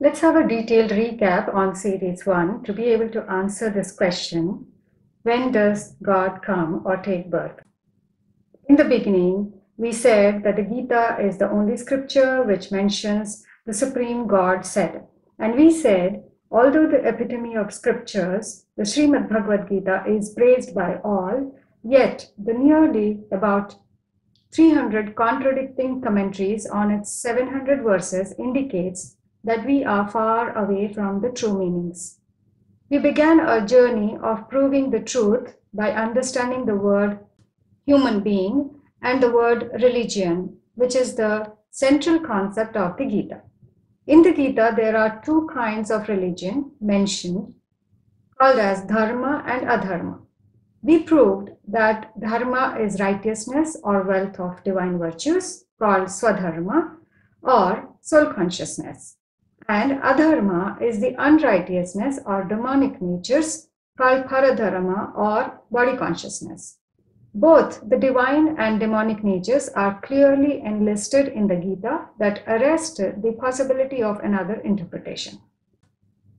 Let's have a detailed recap on Series 1 to be able to answer this question When does God come or take birth? In the beginning, we said that the Gita is the only scripture which mentions the Supreme God said. And we said, although the epitome of scriptures, the Srimad Bhagavad Gita, is praised by all, yet the nearly about 300 contradicting commentaries on its 700 verses indicates that we are far away from the true meanings. We began a journey of proving the truth by understanding the word human being and the word religion, which is the central concept of the Gita. In the Gita, there are two kinds of religion mentioned, called as dharma and adharma. We proved that dharma is righteousness or wealth of divine virtues, called swadharma or soul consciousness. And adharma is the unrighteousness or demonic natures called paradharma or body consciousness. Both the divine and demonic natures are clearly enlisted in the Gita that arrest the possibility of another interpretation.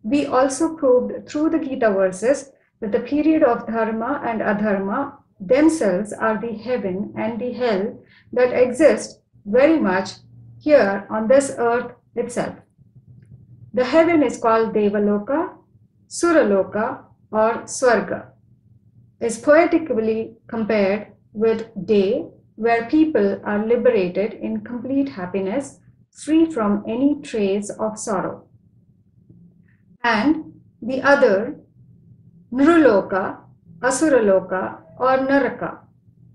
We also proved through the Gita verses that the period of dharma and adharma themselves are the heaven and the hell that exist very much here on this earth itself. The heaven is called Devaloka, Suraloka, or Swarga. Is poetically compared with day, where people are liberated in complete happiness, free from any trace of sorrow. And the other, Nruloka, Asuraloka, or Naraka,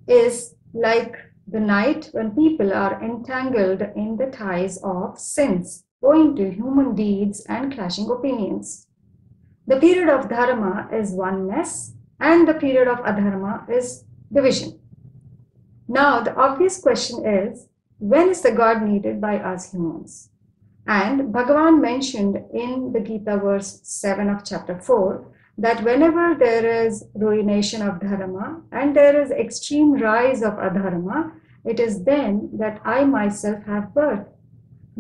is like the night when people are entangled in the ties of sins owing to human deeds and clashing opinions. The period of dharma is oneness, and the period of adharma is division. Now, the obvious question is when is the God needed by us humans? And Bhagavan mentioned in the Gita, verse 7 of chapter 4, that whenever there is ruination of dharma and there is extreme rise of adharma, it is then that I myself have birth.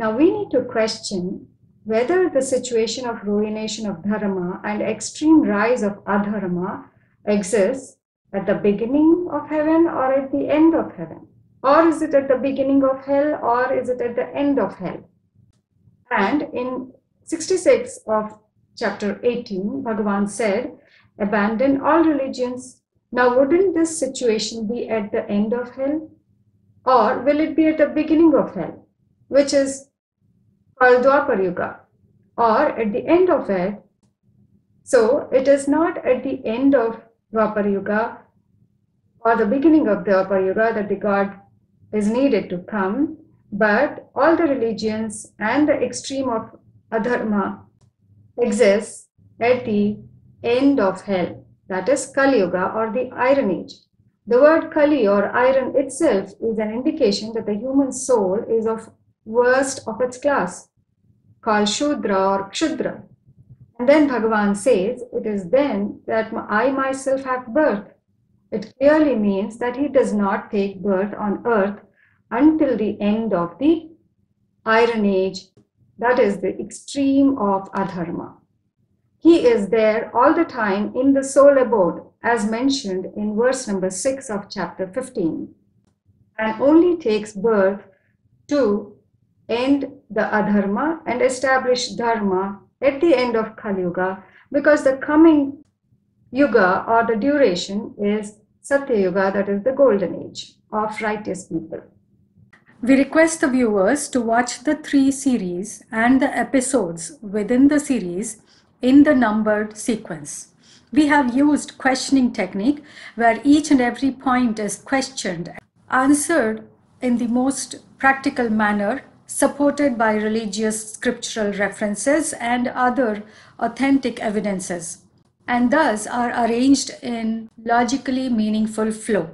Now we need to question whether the situation of ruination of dharma and extreme rise of adharma exists at the beginning of heaven or at the end of heaven. Or is it at the beginning of hell or is it at the end of hell? And in 66 of chapter 18, Bhagavan said, Abandon all religions. Now, wouldn't this situation be at the end of hell? Or will it be at the beginning of hell, which is called Dwapar Yuga, or at the end of it. So it is not at the end of Dwapar Yuga or the beginning of Dwapar Yuga that the God is needed to come, but all the religions and the extreme of adharma exists at the end of hell, that is Kali Yuga or the Iron Age. The word Kali or iron itself is an indication that the human soul is of worst of its class called Shudra or Kshudra. And then Bhagavan says, It is then that I myself have birth. It clearly means that he does not take birth on earth until the end of the Iron Age, that is the extreme of Adharma. He is there all the time in the soul abode, as mentioned in verse number 6 of chapter 15, and only takes birth to end the adharma and establish dharma at the end of Kali Yuga because the coming yuga or the duration is Satya Yuga, that is the golden age of righteous people. We request the viewers to watch the three series and the episodes within the series in the numbered sequence. We have used questioning technique where each and every point is questioned, answered in the most practical manner supported by religious scriptural references and other authentic evidences, and thus are arranged in logically meaningful flow.